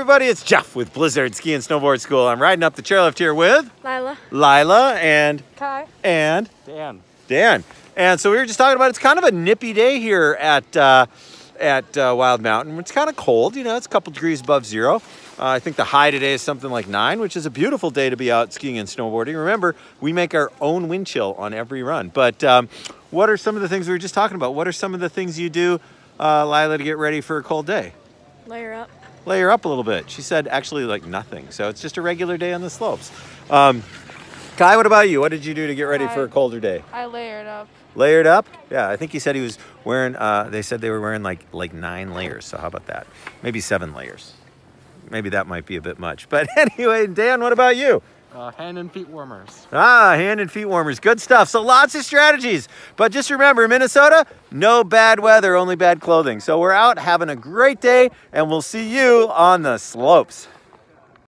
everybody, it's Jeff with Blizzard Ski and Snowboard School. I'm riding up the chairlift here with Lila. Lila and Kai. and Dan. Dan. And so we were just talking about it's kind of a nippy day here at uh, at uh, Wild Mountain. It's kind of cold, you know, it's a couple degrees above zero. Uh, I think the high today is something like nine, which is a beautiful day to be out skiing and snowboarding. Remember, we make our own wind chill on every run. But um, what are some of the things we were just talking about? What are some of the things you do, uh, Lila, to get ready for a cold day? Layer up. Layer up a little bit. She said actually like nothing. So it's just a regular day on the slopes. Um, Kai, what about you? What did you do to get ready for a colder day? I layered up. Layered up? Yeah, I think he said he was wearing. Uh, they said they were wearing like like nine layers. So how about that? Maybe seven layers. Maybe that might be a bit much. But anyway, Dan, what about you? Uh, hand and feet warmers. Ah, hand and feet warmers. Good stuff. So lots of strategies. But just remember, Minnesota, no bad weather, only bad clothing. So we're out having a great day, and we'll see you on the slopes.